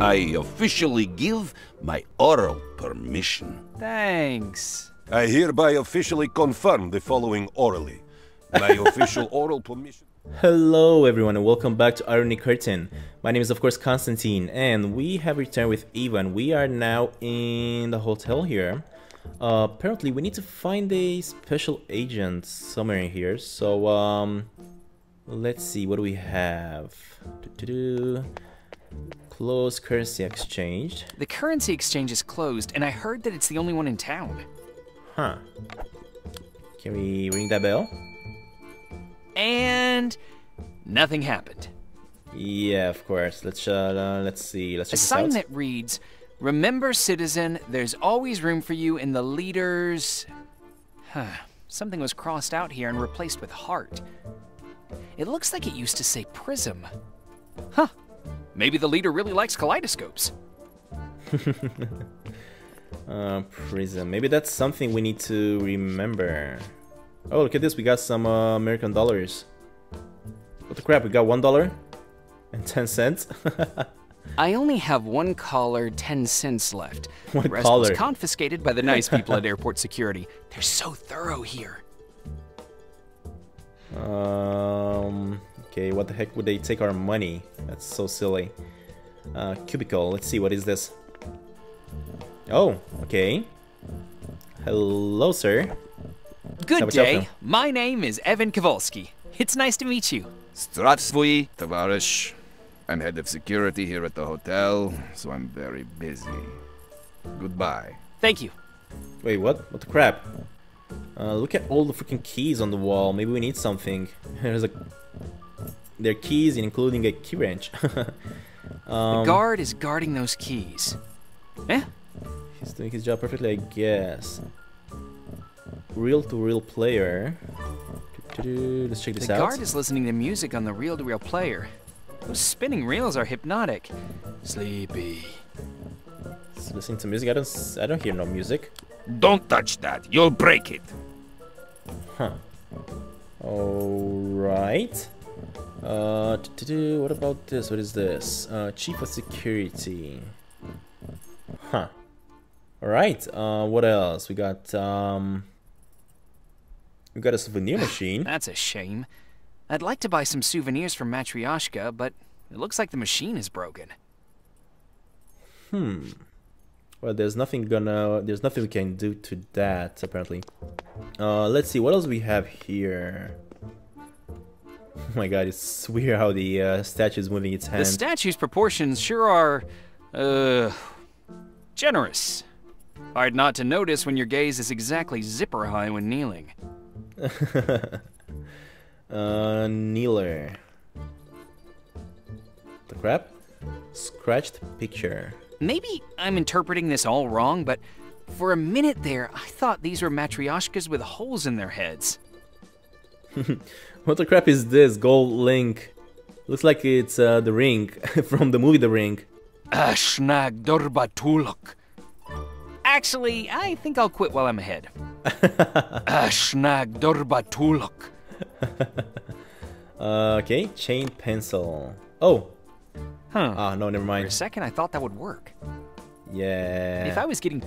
I officially give my oral permission. Thanks. I hereby officially confirm the following orally. My official oral permission. Hello everyone and welcome back to Irony Curtain. My name is of course Constantine and we have returned with Ivan. We are now in the hotel here. Uh, apparently we need to find a special agent somewhere in here. So um, let's see what do we have. Doo -doo -doo. Close currency exchange. The currency exchange is closed, and I heard that it's the only one in town. Huh. Can we ring that bell? And nothing happened. Yeah, of course. Let's uh, let's see. Let's check this sign out. that reads, Remember, citizen, there's always room for you in the leader's. Huh. Something was crossed out here and replaced with heart. It looks like it used to say prism. Huh. Maybe the leader really likes kaleidoscopes. Uh, prism. Maybe that's something we need to remember. Oh, look at this. We got some uh, American dollars. What the crap? We got one dollar and ten cents. I only have one collar, 10 cents left. One the rest collar. was confiscated by the nice people at airport security. They're so thorough here. um. Okay, what the heck would they take our money? That's so silly. Uh, cubicle, let's see, what is this? Oh, okay. Hello, sir. Good day. My name is Evan Kowalski. It's nice to meet you. Zdravstvui, tovarishch. I'm head of security here at the hotel, so I'm very busy. Goodbye. Thank you. Wait, what? What the crap? Uh, look at all the freaking keys on the wall. Maybe we need something. There's a there are keys, including a key wrench. The um, guard is guarding those keys. Eh? He's doing his job perfectly, I guess. Reel to reel player. Let's check this The out. guard is listening to music on the reel to reel player. Those spinning reels are hypnotic. Sleepy. He's listening to music. I don't. I don't hear no music. Don't touch that, you'll break it. Huh. All right. Uh, what about this? What is this? Uh, chief of security. Huh. All right. Uh, what else? We got um. We got a souvenir machine. That's a shame. I'd like to buy some souvenirs from Matryoshka, but it looks like the machine is broken. Hmm. Well, there's nothing gonna. There's nothing we can do to that apparently. Uh, let's see what else we have here. Oh my god, it's weird how the uh, statue is moving its head. The statue's proportions sure are, uh, generous. Hard not to notice when your gaze is exactly zipper high when kneeling. uh, kneeler. The crap? Scratched picture. Maybe I'm interpreting this all wrong, but for a minute there, I thought these were matryoshkas with holes in their heads. What the crap is this? Gold link. Looks like it's uh, the ring from the movie The Ring. Ashnag Dorbatuluk. Actually, I think I'll quit while I'm ahead. Ashnag Dorbatuluk. Uh, okay, chain pencil. Oh, Huh. ah, no, never mind. For a second, I thought that would work. Yeah. If I was getting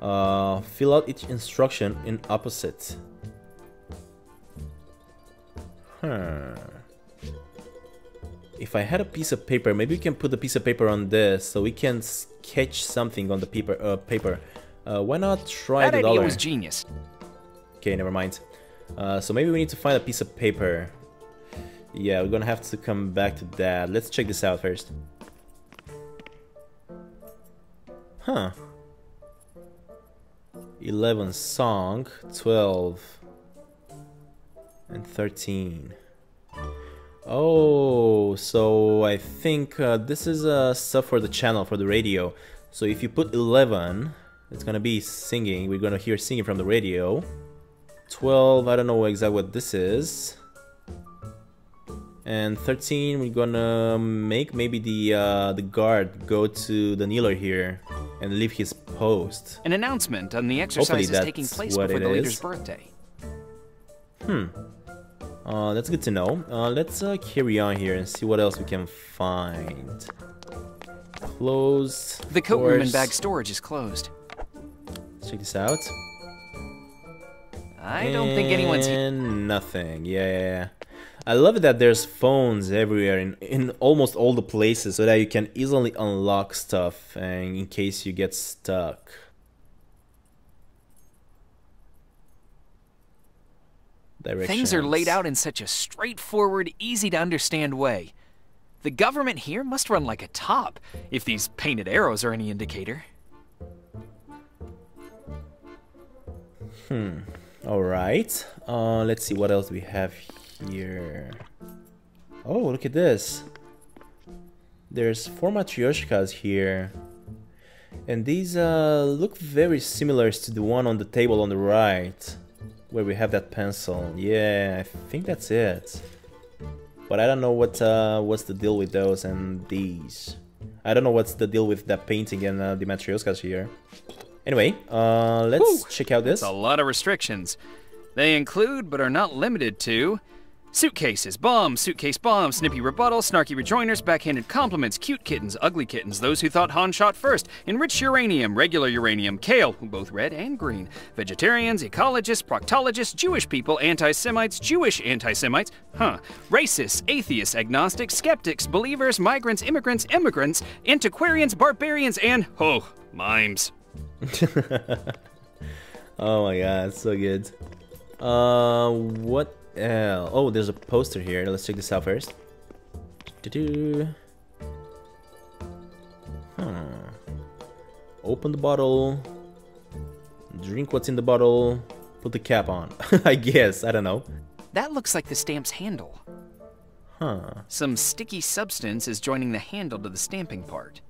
Uh, fill out each instruction in opposite. Huh. If I had a piece of paper, maybe we can put the piece of paper on this so we can sketch something on the paper. Uh, paper. Uh, why not try that the idea dollar? was genius. Okay, never mind. Uh, so maybe we need to find a piece of paper. Yeah, we're gonna have to come back to that. Let's check this out first. Huh. 11 song, 12, and 13. Oh, so I think uh, this is uh, stuff for the channel, for the radio. So if you put 11, it's gonna be singing. We're gonna hear singing from the radio. 12, I don't know exactly what this is. And 13, we're gonna make maybe the uh, the guard go to the kneeler here and leave his post. An announcement on the exercises taking place before the leader's birthday. Hmm. Uh, that's good to know. Uh, let's uh, carry on here and see what else we can find. closed. The coat room and bag storage is closed. Let's check this out. I don't think anyone's here. And nothing. Yeah, yeah, yeah. I love it that there's phones everywhere in in almost all the places, so that you can easily unlock stuff, and in case you get stuck. Things are laid out in such a straightforward, easy to understand way. The government here must run like a top, if these painted arrows are any indicator. Hmm. All right. Uh, let's see what else we have here. Oh, look at this. There's four matryoshkas here. And these uh, look very similar to the one on the table on the right. Where we have that pencil. Yeah, I think that's it. But I don't know what uh, what's the deal with those and these. I don't know what's the deal with that painting and uh, the matryoshkas here. Anyway, uh, let's check out this. It's a lot of restrictions. They include, but are not limited to, suitcases, bombs, suitcase bombs, snippy rebuttal, snarky rejoinders, backhanded compliments, cute kittens, ugly kittens, those who thought Han shot first, enriched uranium, regular uranium, kale, both red and green, vegetarians, ecologists, proctologists, Jewish people, anti-Semites, Jewish anti-Semites, huh, racists, atheists, agnostics, skeptics, believers, migrants, immigrants, immigrants, antiquarians, barbarians, and, oh, mimes. Oh my god, so good. Uh, what else? Oh, there's a poster here. Let's check this out first. Huh. Open the bottle. Drink what's in the bottle. Put the cap on. I guess. I don't know. That looks like the stamp's handle. Huh. Some sticky substance is joining the handle to the stamping part.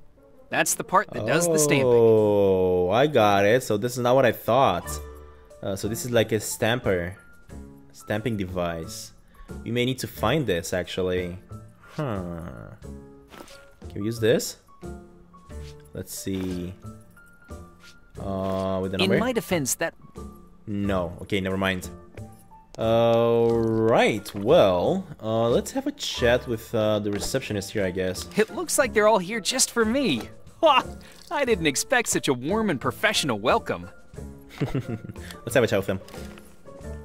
That's the part that does the stamping. Oh, I got it. So this is not what I thought. Uh, so this is like a stamper, stamping device. We may need to find this actually. Huh. Can we use this? Let's see. Uh, with the number? In my defense, that No. Okay, never mind. Alright, well, uh, let's have a chat with uh, the receptionist here, I guess. it looks like they're all here just for me. Ha! I didn't expect such a warm and professional welcome. Let's have a chat with them.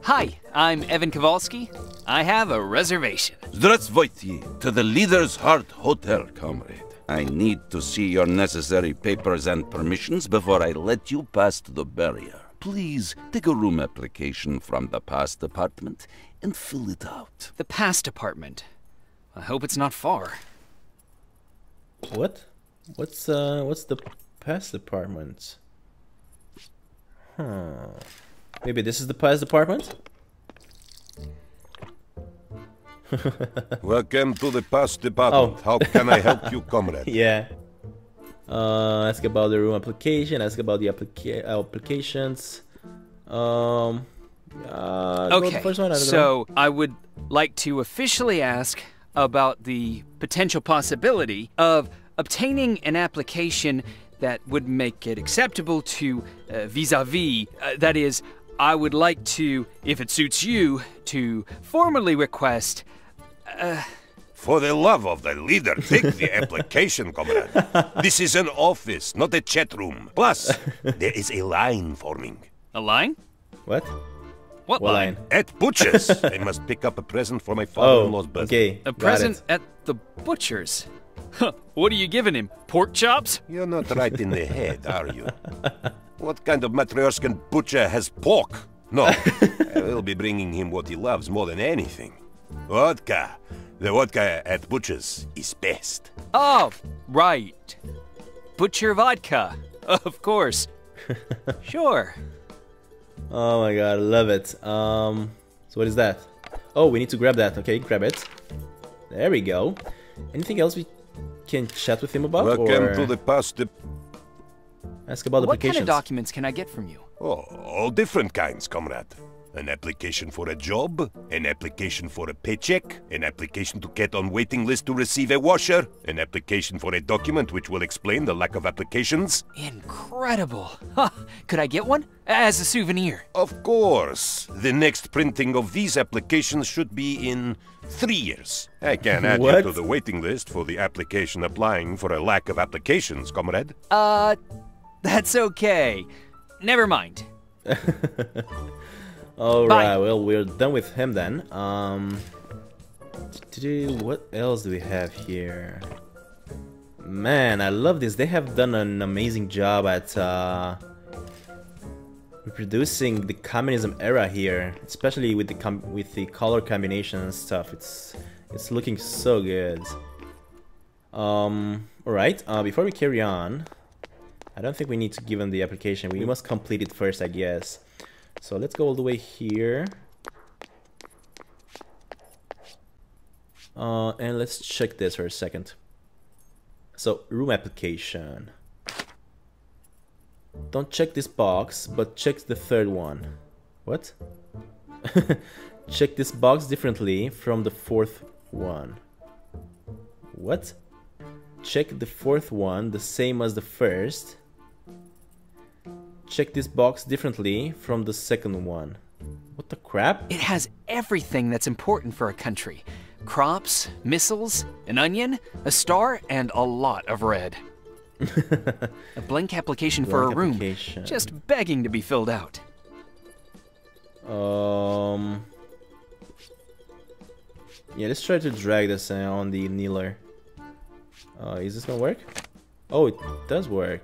Hi, I'm Evan Kowalski. I have a reservation. Zdravstvuyte to the Leader's Heart Hotel, comrade. I need to see your necessary papers and permissions before I let you past the barrier. Please take a room application from the pass department and fill it out. The pass department? I hope it's not far. What? What's uh what's the pass department? Huh. Maybe this is the past department? Welcome to the past department. Oh. How can I help you, comrade? Yeah. Uh ask about the room application, ask about the applica- applications. Um uh go the Okay, first one, I don't know. so I would like to officially ask about the potential possibility of obtaining an application that would make it acceptable to uh, vis-a-vis. Uh, that is, I would like to, if it suits you, to formally request. Uh, for the love of the leader, take the application, comrade. This is an office, not a chat room. Plus, there is a line forming. A line? What? What, What line? line? At Butcher's, I must pick up a present for my oh, father-in-law's Oh, birthday. okay. A got present it. at the butcher's. Huh, what are you giving him? Pork chops? You're not right in the head, are you? What kind of Matryoshkan butcher has pork? No, I will be bringing him what he loves more than anything. Vodka. The vodka at Butcher's is best. Oh, right. Butcher vodka. Of course. sure. Oh my god, I love it. Um, so what is that? Oh, we need to grab that. Okay, grab it. There we go. Anything else we can chat with him about? Welcome or to the past dep- ask about What kind applications? of documents can I get from you? Oh, all different kinds, comrade. An application for a job, an application for a paycheck, an application to get on waiting list to receive a washer, an application for a document which will explain the lack of applications. Incredible. Huh. Could I get one? As a souvenir. Of course. The next printing of these applications should be in three years. I can add you to the waiting list for the application applying for a lack of applications, comrade. Uh, that's okay. Never mind. Alright, well, we're done with him then. Um, what else do we have here? Man, I love this. They have done an amazing job at uh, reproducing the communism era here, especially with the com with the color combination and stuff. It's it's looking so good. Um, alright, uh, before we carry on, I don't think we need to give him the application. We must complete it first, I guess. So let's go all the way here. Uh, and let's check this for a second. So, room application. Don't check this box, but check the third one. What? check this box differently from the fourth one. What? Check the fourth one the same as the first. Check this box differently from the second one. What the crap? It has everything that's important for a country crops, missiles, an onion, a star, and a lot of red. a blank application for a room, just begging to be filled out. Um. Yeah, let's try to drag this on the kneeler. Uh, is this gonna work? Oh, it does work.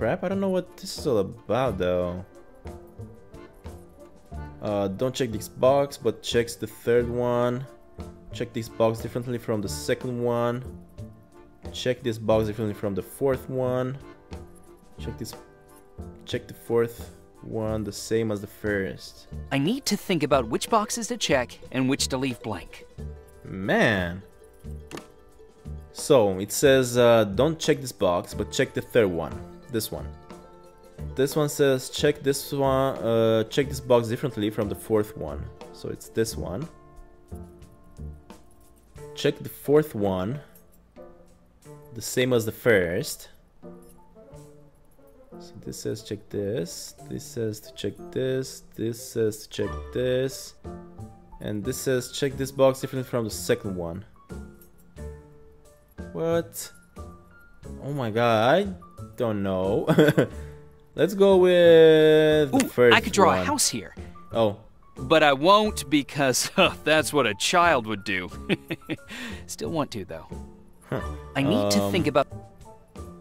Crap? I don't know what this is all about though. Uh, don't check this box, but checks the third one. Check this box differently from the second one. Check this box differently from the fourth one. Check this check the fourth one the same as the first. I need to think about which boxes to check and which to leave blank. Man. So it says uh, don't check this box, but check the third one. This one. This one says check this one. Uh, check this box differently from the fourth one. So it's this one. Check the fourth one. The same as the first. So this says check this. This says to check this. This says to check this. And this says check this box different from the second one. What? Oh my god, don't know. Let's go with the Ooh, first I could draw one. a house here. Oh, But I won't because that's what a child would do. Still want to though. I need to think about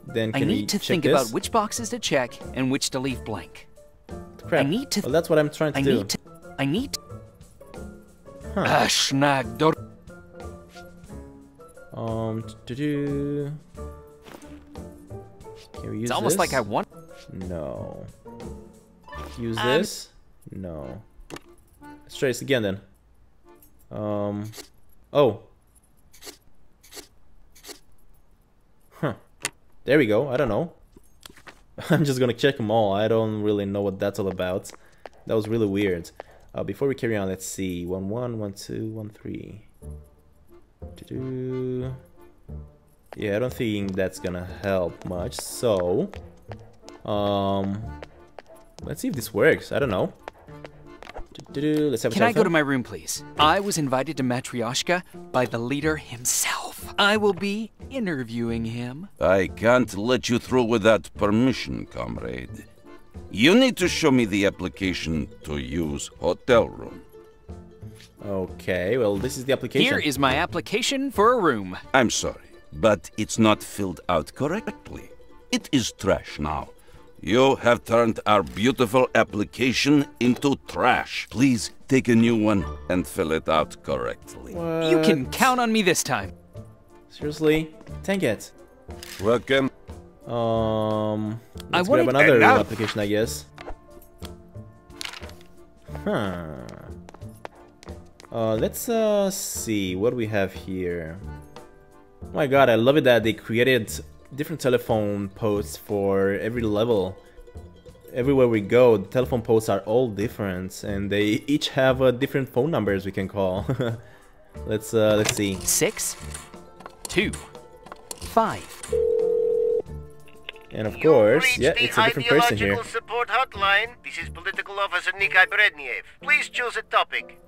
then I need to think this? about which boxes to check and which to leave blank. Crap. I need to Well, that's what I'm trying to I do. need to I need to Huh. Ah, Um, to do. Can we use It's almost this? like I want No. Use Um, this? No. Let's try this again then. Um. Oh. Huh. There we go. I don't know. I'm just gonna check them all. I don't really know what that's all about. That was really weird. Uh, before we carry on, let's see. One one, one two, one three. Do-do. Yeah, I don't think that's gonna help much. So, um, let's see if this works. I don't know. Do-do-do. Let's have Can I go to my room, please? I was invited to Matryoshka by the leader himself. I will be interviewing him. I can't let you through without permission, comrade. You need to show me the application to use hotel room. Okay, well, this is the application. Here is my application for a room. I'm sorry, but it's not filled out correctly. It is trash now. You have turned our beautiful application into trash. Please take a new one and fill it out correctly. You can count on me this time. Seriously? Tank it. Welcome. Um, I let's grab wanted- another Enough. application, I guess. Huh. Uh, let's uh see what we have here. Oh my god, I love it that they created different telephone posts for every level. everywhere we go, the telephone posts are all different, and they each have uh, different phone numbers we can call. let's uh, let's see. Six, two, five. And of You've course, yeah, it's a different person here. Support Hotline. This is Political Officer Nikai Bredniev. Please choose a topic.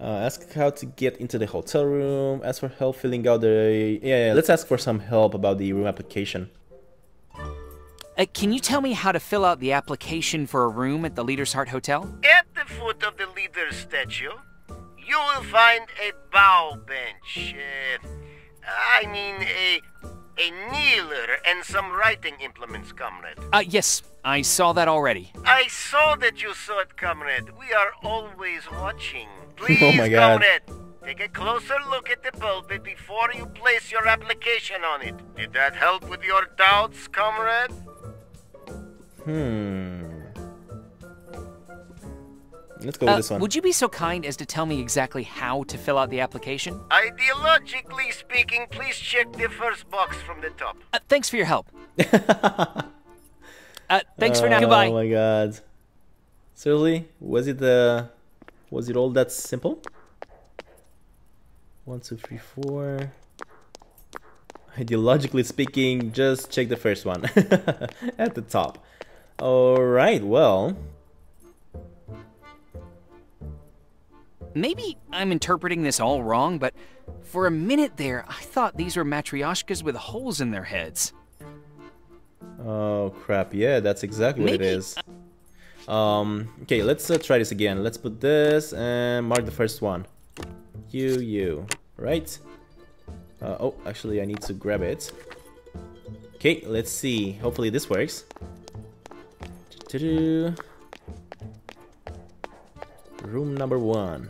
Uh, ask how to get into the hotel room. Ask for help filling out the. Yeah, yeah, let's ask for some help about the room application. Uh, can you tell me how to fill out the application for a room at the Leader's Heart Hotel? At the foot of the leader's statue, you will find a bow bench. Uh, I mean, a a kneeler and some writing implements, comrade. Uh, yes, I saw that already. I saw that you saw it, comrade. We are always watching. Please, Oh my God. comrade, take a closer look at the pulpit before you place your application on it. Did that help with your doubts, comrade? Hmm. Let's go with Uh, this one. would you be so kind as to tell me exactly how to fill out the application? Ideologically speaking, please check the first box from the top. Uh, thanks for your help. uh, thanks for now. Goodbye. Oh my god. Seriously? Was it uh was it all that simple? One, two, three, four. Ideologically speaking, just check the first one at the top. Alright, well. Maybe I'm interpreting this all wrong, but for a minute there, I thought these were matryoshkas with holes in their heads. Oh crap, yeah, that's exactly what it Maybe- is. Um, okay, let's uh, try this again. Let's put this and mark the first one. You, you, right? Uh, oh, actually, I need to grab it. Okay, let's see. Hopefully this works. Doo-doo-doo. Room number one.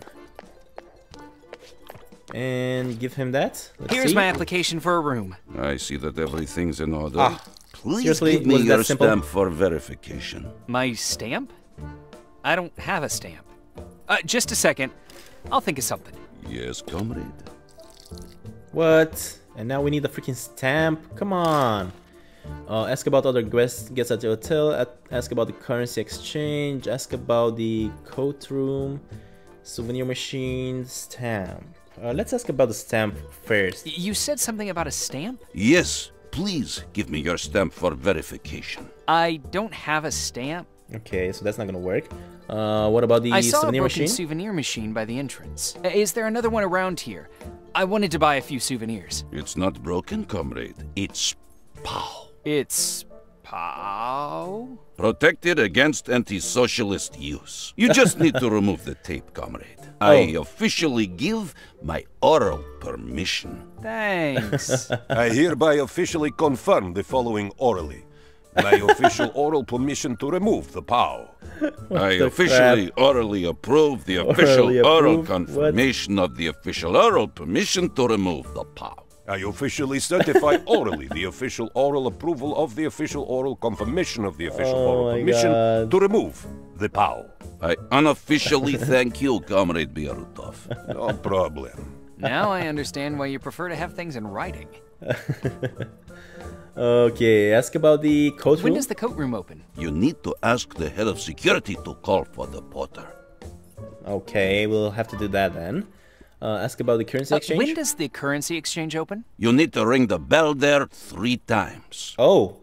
And give him that. Let's Here's see. my application for a room. I see that everything's in order. Ah, Please seriously? give me your simple? stamp for verification. My stamp? I don't have a stamp. Uh, just a second. I'll think of something. Yes, comrade. What? And now we need a freaking stamp? Come on. Uh, ask about other guests, guests at the hotel. Ask about the currency exchange. Ask about the coat room, souvenir machine, stamp. Uh, let's ask about the stamp first. You said something about a stamp? Yes, please give me your stamp for verification. I don't have a stamp. Okay, so that's not gonna work. Uh, what about the I saw a souvenir broken machine? souvenir machine by the entrance. Uh, Is there another one around here? I wanted to buy a few souvenirs. It's not broken, comrade. It's POW. It's pow. Protected against anti-socialist use. You just need to remove the tape, comrade. I Oh. officially give my oral permission. Thanks. I hereby officially confirm the following orally. My official oral permission to remove the POW. I the officially orally approve the official Orally oral approve? What? confirmation of the official oral permission to remove the POW. I officially certify orally the official oral approval of the official oral confirmation of the official Oh oral my permission God. to remove the POW. I unofficially thank you, Comrade Biarutov. No problem. now I understand why you prefer to have things in writing. Okay, ask about the coat room. When does the coat room open? You need to ask the head of security to call for the porter. Okay, we'll have to do that then. Uh, ask about the currency Uh, exchange. when does the currency exchange open? You need to ring the bell there three times. Oh.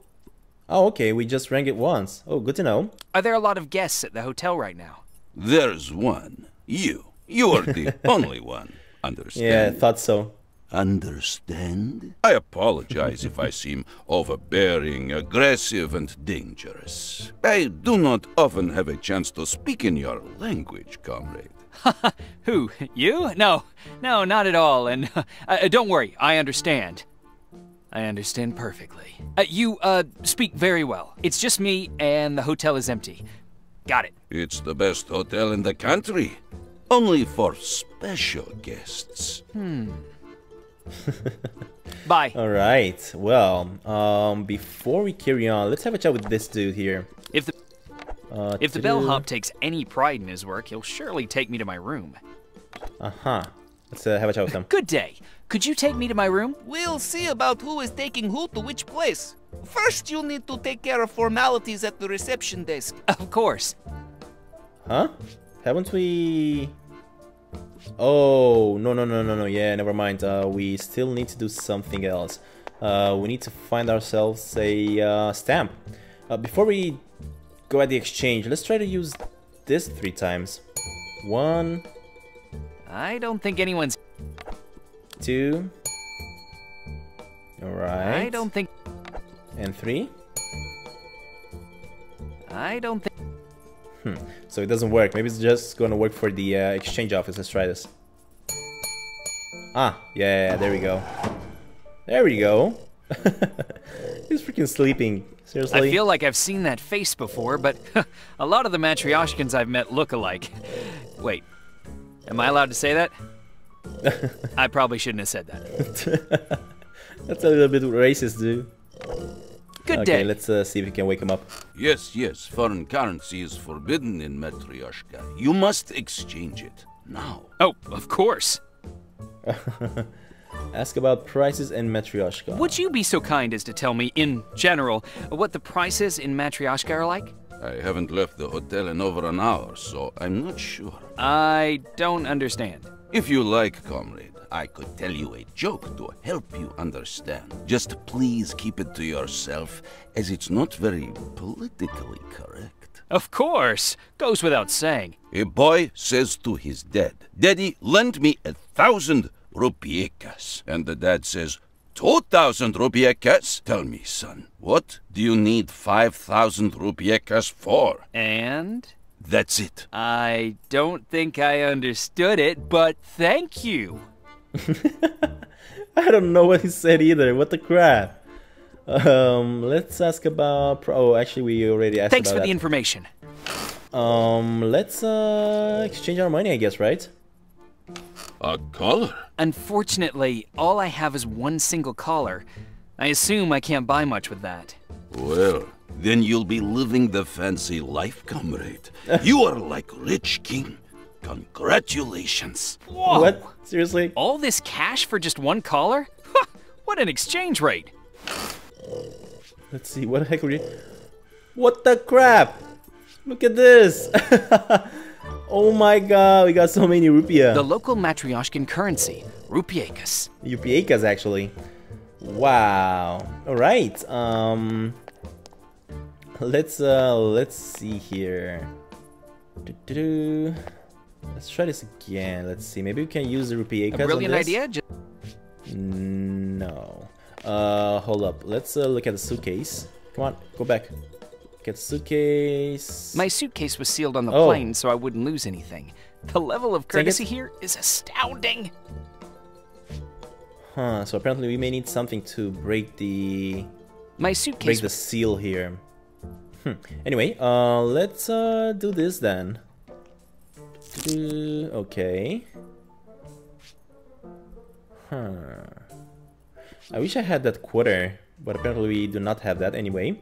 Oh, okay. We just rang it once. Oh, good to know. Are there a lot of guests at the hotel right now? There's one. You. You are the only one. Understand? Yeah, Understand? thought so. Understand? I apologize if I seem overbearing, aggressive, and dangerous. I do not often have a chance to speak in your language, comrade. Who? You? No, no, not at all. And uh, uh, don't worry, I understand. I understand perfectly. Uh, you uh, speak very well. It's just me, and the hotel is empty. Got it. It's the best hotel in the country. Only for special guests. Hmm. Bye. All right. Well, um, before we carry on, let's have a chat with this dude here. If the Uh, if the bellhop takes any pride in his work, he'll surely take me to my room. Uh-huh. Let's uh, have a chat with him. Good day. Could you take me to my room? We'll see about who is taking who to which place. first you'll need to take care of formalities at the reception desk. Of course. Huh? Haven't we... Oh, no, no, no, no, no, yeah, never mind. Uh, we still need to do something else. Uh, we need to find ourselves a uh, stamp. Uh, before we go at the exchange, let's try to use this three times. One, I don't think anyone's. two, alright, I don't think. and three. I don't think. Hmm. So it doesn't work. Maybe it's just gonna work for the uh, exchange office. Let's try this. Ah, yeah, there we go. There we go. He's freaking sleeping. Seriously? I feel like I've seen that face before, but a lot of the Matryoshkins I've met look alike. Wait, am I allowed to say that? I probably shouldn't have said that. That's a little bit racist, dude. Good okay, day. let's uh, see if we can wake him up. Yes, yes, foreign currency is forbidden in Matryoshka. You must exchange it now. Oh, of course. Ask about prices in Matryoshka. Would you be so kind as to tell me, in general, what the prices in Matryoshka are like? I haven't left the hotel in over an hour, so I'm not sure. I don't understand. If you like, comrade, I could tell you a joke to help you understand. Just please keep it to yourself, as it's not very politically correct. Of course. Goes without saying. A boy says to his dad, Daddy, lend me a thousand rupiekas. And the dad says, Two thousand rupiekas? Tell me, son, what do you need five thousand rupiekas for? And? That's it. I don't think I understood it, but thank you. I don't know what he said either. What the crap? Um, let's ask about. Pro oh, actually, we already asked Thanks about for the information. Um, let's uh exchange our money, I guess, right? A collar? Unfortunately, all I have is one single collar. I assume I can't buy much with that. Well, then you'll be living the fancy life, comrade. you are like rich king. Congratulations. Whoa! What? Seriously? All this cash for just one collar? what an exchange rate! Let's see. What the heck were you? What the crap? Look at this. oh my god, we got so many rupiah. The local Matryoshkin currency, rupiekas. Upiekas actually. Wow. All right. Um let's uh let's see here. Doo-doo-doo. Let's try this again. Let's see. Maybe we can use the rupiekas A brilliant idea. No. Uh hold up. Let's uh, look at the suitcase. Come on, go back. Get suitcase. My suitcase was sealed on the Oh. plane, so I wouldn't lose anything. The level of courtesy here is astounding. Huh, so apparently we may need something to break the My suitcase... break the seal here. Hmm. Anyway, uh, let's uh, do this then. Do- Okay. Huh. I wish I had that quarter, but apparently we do not have that anyway.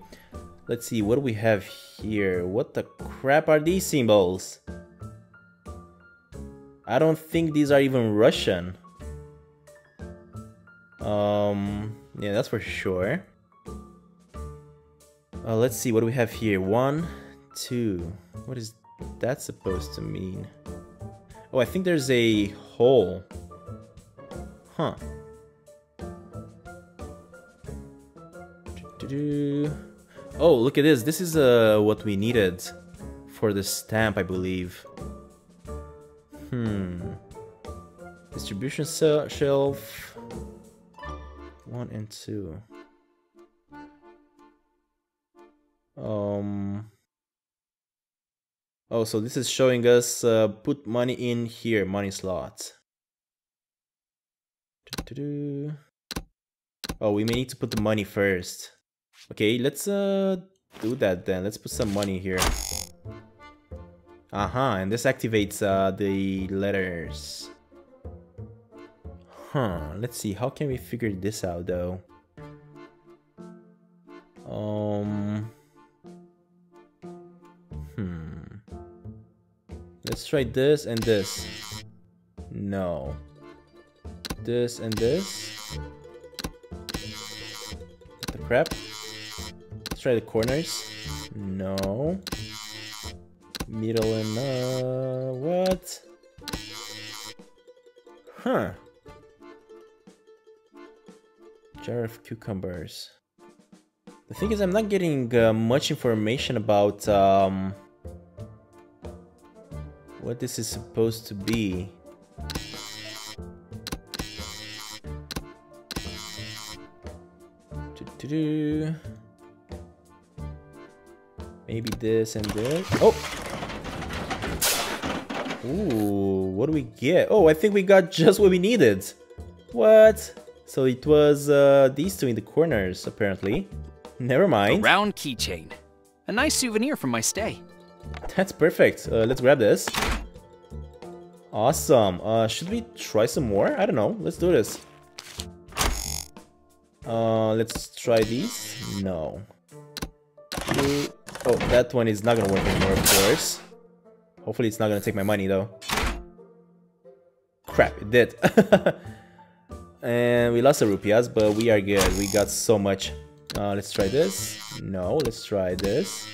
Let's see, what do we have here? What the crap are these symbols? I don't think these are even Russian. Um, yeah, that's for sure. Uh, let's see, what do we have here? One, two. What is that supposed to mean? Oh, I think there's a hole. Huh. Do-do-do. Oh, look at this. This is uh, what we needed for the stamp, I believe. Hmm. Distribution shelf. One and two. Um. Oh, so this is showing us uh, put money in here, money slot. Oh, we may need to put the money first. Okay, let's uh do that then. Let's put some money here. Uh-huh, and this activates uh, the letters. Huh, let's see, how can we figure this out though? Um... Hmm... Let's try this and this. No. This and this. What the crap? Try the corners. No. Middle and uh what? Huh. Jar of cucumbers. The thing is, I'm not getting uh, much information about um, what this is supposed to be. Do-do-do. Maybe this and this. Oh! Ooh, what do we get? Oh, I think we got just what we needed. What? So it was uh, these two in the corners, apparently. Never A mind. round keychain. A nice souvenir from my stay. That's perfect. Uh, let's grab this. Awesome. Uh, should we try some more? I don't know. Let's do this. Uh, let's try these. No. Oh, that one is not gonna work anymore, of course. Hopefully it's not gonna take my money, though. Crap, it did. and we lost the rupias, but we are good. We got so much. Uh, let's try this. No, let's try this.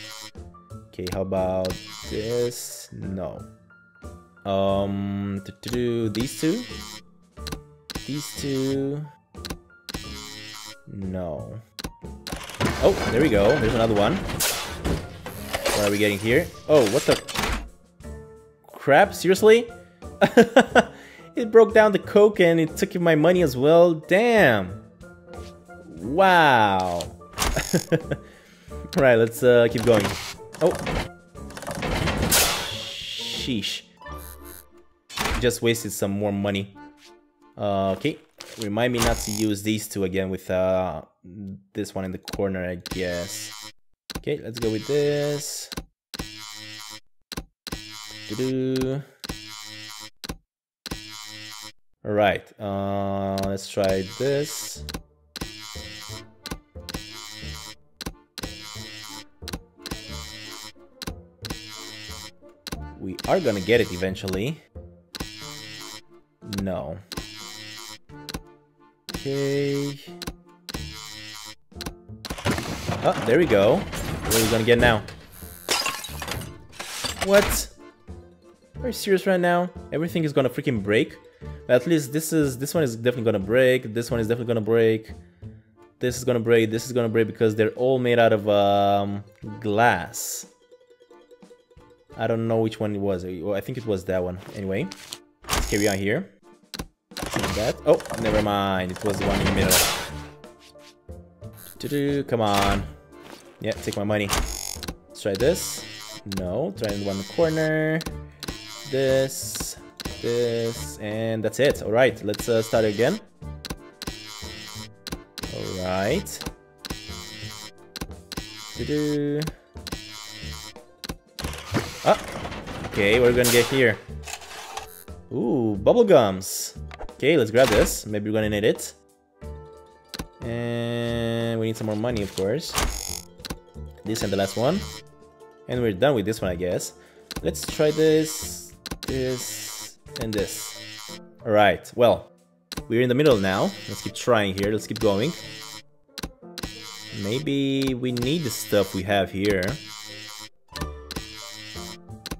Okay, how about this? No. Um, to do these two. These two. No. Oh, there we go. There's another one. What are we getting here? Oh, what the crap? Seriously? it broke down the coke and it took my money as well. Damn. Wow. right, let's uh, keep going. Oh. Sheesh. Just wasted some more money. Uh, okay. Remind me not to use these two again with uh, this one in the corner, I guess. Okay, let's go with this. Doo-doo. Alright, uh, let's try this. We are gonna get it eventually. No. Okay. Oh, there we go. What are we gonna get now? What? Are you serious right now? Everything is gonna freaking break? At least this is this one is definitely gonna break. This one is definitely gonna break. This is gonna break. This is gonna break because they're all made out of um, glass. I don't know which one it was. I think it was that one. Anyway, let's carry on here. That. Oh, never mind. It was the one in the middle. Doo-doo, Come on. Yeah, take my money. Let's try this. No, try in one corner. This, this, and that's it. All right, let's uh, start again. All right. Ah, okay, we're gonna get here? Ooh, bubblegums. Okay, let's grab this. Maybe we're gonna need it. And we need some more money, of course. This and the last one. And we're done with this one, I guess. Let's try this, this, and this. Alright, well, we're in the middle now. Let's keep trying here. Let's keep going. Maybe we need the stuff we have here.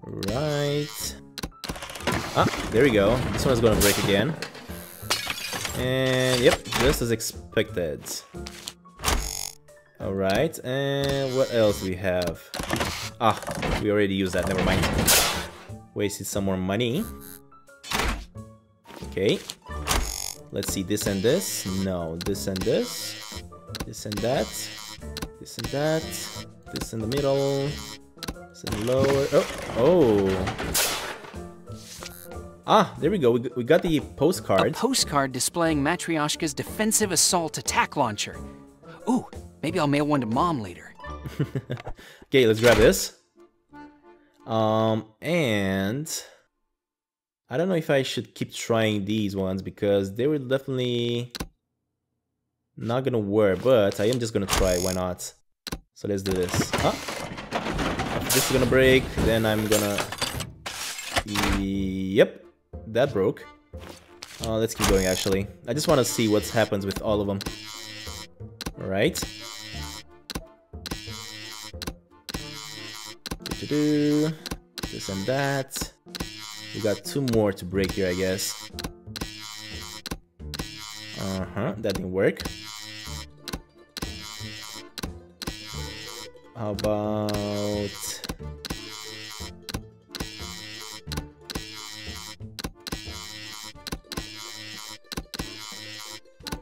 Right. Ah, there we go. This one's gonna break again. And yep, just as expected. Alright, and what else we have? Ah, we already used that, never mind. Wasted some more money. Okay. Let's see, this and this. No, this and this. This and that. This and that. This in the middle. This in the lower. Oh, oh. Ah, there we go. We, we got the postcard. A postcard displaying Matryoshka's defensive assault attack launcher. Maybe I'll mail one to mom later. okay, let's grab this. Um, and I don't know if I should keep trying these ones because they were definitely not gonna work, but I am just gonna try. Why not? So let's do this. Huh? This is gonna break, then I'm gonna. Yep, that broke. Uh, let's keep going. Actually, I just want to see what happens with all of them. Right. Do this and that. We got two more to break here, I guess. Uh-huh, that didn't work. How about...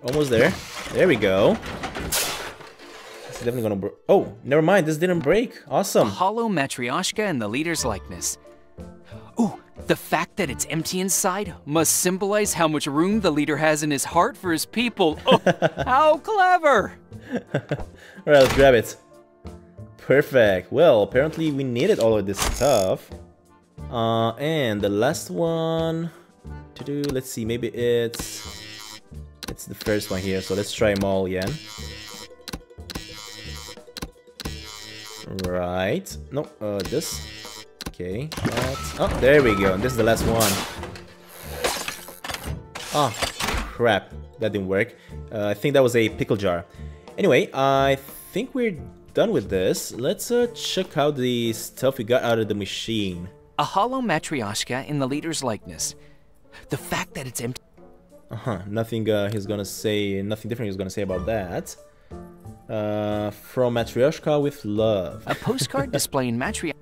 Almost there. There we go. Definitely gonna break. Oh, never mind. This didn't break. Awesome. Hollow Matryoshka in the leader's likeness. Ooh, the fact that it's empty inside must symbolize how much room the leader has in his heart for his people. Oh, how clever! Alright, let's grab it. Perfect. Well, apparently we needed all of this stuff. Uh, and the last one to do, let's see, maybe it's it's the first one here, so let's try them all again. Right. No, uh, this. Okay. That. Oh, there we go. And this is the last one. Oh, crap. That didn't work. Uh, I think that was a pickle jar. Anyway, I think we're done with this. Let's uh, check out the stuff we got out of the machine. A hollow Matryoshka in the leader's likeness. The fact that it's empty. Uh-huh, nothing uh, he's gonna say, nothing different he's gonna say about that. Uh, from Matryoshka with love. A postcard displaying Matryoshka.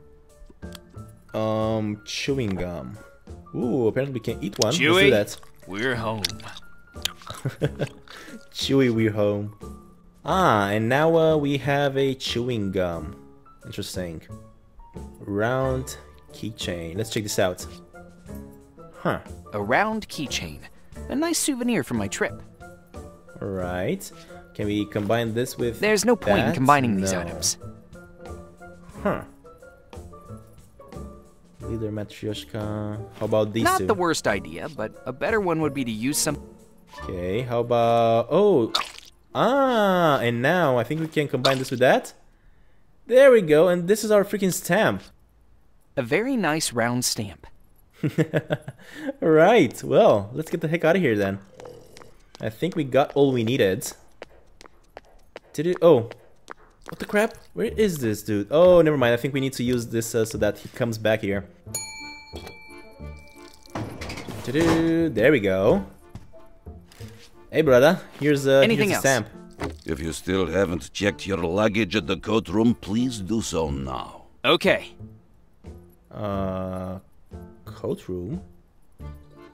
Um, chewing gum. Ooh, apparently we can eat one. Let's do that. We're home. Chewy, we're home. Ah, and now uh, we have a chewing gum. Interesting. Round keychain. Let's check this out. Huh. A round keychain. A nice souvenir from my trip. Alright. Can we combine this with There's no point in that? combining these No. items. Huh. Leader Matryoshka. How about these Not two? the worst idea, but a better one would be to use some. Okay, how about... Oh! Ah! And now I think we can combine this with that. There we go, and this is our freaking stamp. A very nice round stamp. Right, well, let's get the heck out of here then. I think we got all we needed. Did it? Oh. What the crap? Where is this dude? Oh, never mind. I think we need to use this uh, so that he comes back here. There we go. Hey, brother. Here's, uh, Anything here's a else? stamp. If you still haven't checked your luggage at the coat room, please do so now. Okay. Uh, coat room.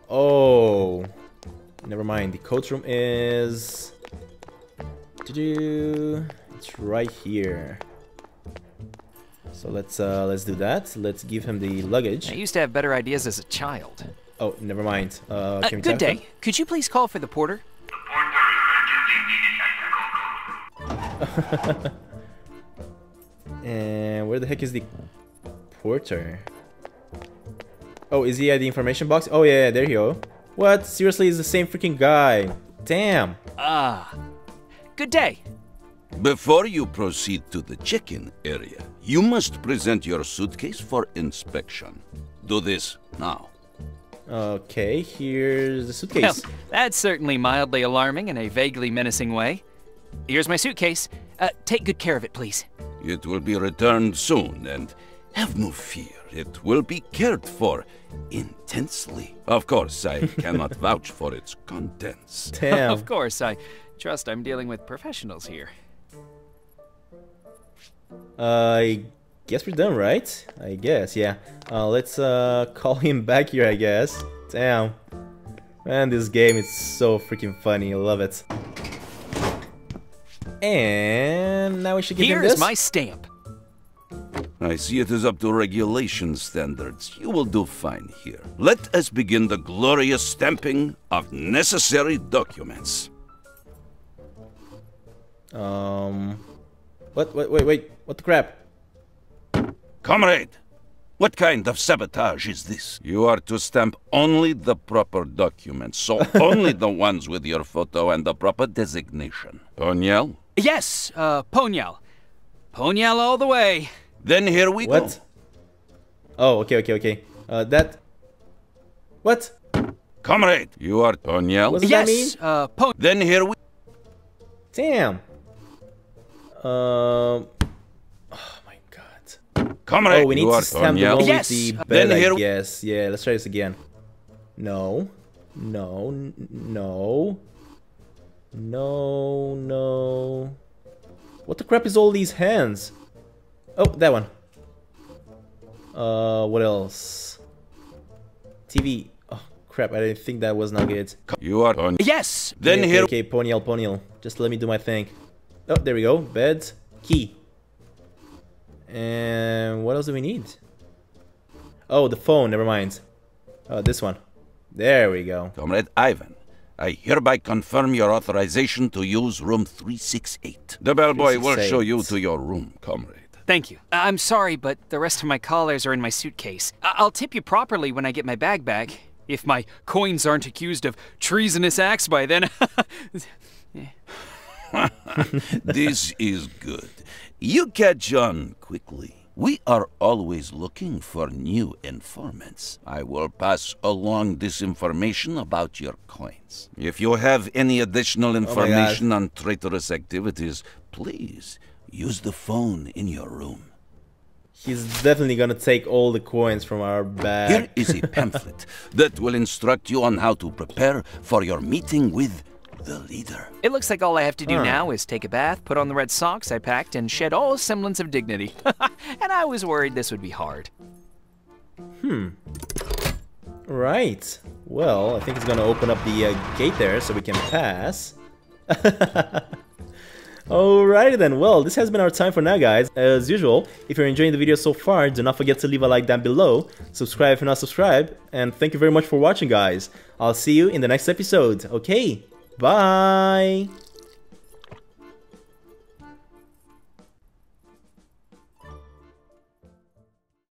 Oh, never mind. The coat room is. Do it's right here. So let's uh let's do that. Let's give him the luggage. I used to have better ideas as a child. Oh, never mind. Uh, Uh, good to him? day. Could you please call for the porter? And where the heck is the porter? Oh, is he at the information box? Oh yeah, yeah, there you go. What? Seriously, it's the same freaking guy. Damn. Ah. Good day. Before you proceed to the check-in area, you must present your suitcase for inspection. Do this now. Okay, here's the Well, suitcase. that's certainly mildly alarming in a vaguely menacing way. Here's my suitcase. Uh, take good care of it, please. It will be returned soon, and have no fear, it will be cared for intensely. Of course, I cannot vouch for its contents. Damn. Of course, I trust I'm dealing with professionals here. I guess we're done, right? I guess, yeah. Uh, let's uh, call him back here, I guess. Damn. Man, this game is so freaking funny. I love it. And now we should give him this. Here's my stamp. I see it is up to regulation standards. You will do fine here. Let us begin the glorious stamping of necessary documents. Um. What? Wait, wait, wait. What the crap? Comrade, what kind of sabotage is this? You are to stamp only the proper documents, so only the ones with your photo and the proper designation. Onyel? Yes, uh, Ponyal. Ponyal all the way. Then here we What? Oh, okay, okay, okay. Uh, that. What? Comrade, you are Onyel? What does that mean? yes, uh, Pon- Then here we... Damn. Um. Oh my god. Comrade, Oh, we need you to are stamp the Tonyel. one Yes. with the Then here- guess. Yeah, let's try this again. No. No. No. No. No. What the crap is all these hands? Oh, that one. Uh, what else? TV. Oh, crap, I didn't think that was not good. You are on. Yes! Then okay, here. Okay, okay, ponytail, ponytail. Just let me do my thing. Oh, there we go. Bed. Key. And what else do we need? Oh, the phone. Never mind. Oh, this one. There we go. Comrade Ivan, I hereby confirm your authorization to use room 368. The bellboy will show you to your room, comrade. Thank you. I- I'm sorry, but the rest of my collars are in my suitcase. I- I'll tip you properly when I get my bag back. If my coins aren't accused of treasonous acts by then. this is good. You catch on quickly. We are always looking for new informants. I will pass along this information about your coins. If you have any additional oh information on traitorous activities, please use the phone in your room. He's definitely gonna take all the coins from our bag. Here is a pamphlet that will instruct you on how to prepare for your meeting with the leader. it looks like all I have to do Huh. now is take a bath, put on the red socks I packed, and shed all semblance of dignity. and I was worried this would be hard. Hmm. Right. Well, I think it's gonna open up the uh, gate there so we can pass. Alrighty then, well, this has been our time for now, guys. As usual, if you're enjoying the video so far, do not forget to leave a like down below, subscribe if you're not subscribed, and thank you very much for watching, guys. I'll see you in the next episode, okay? Bye!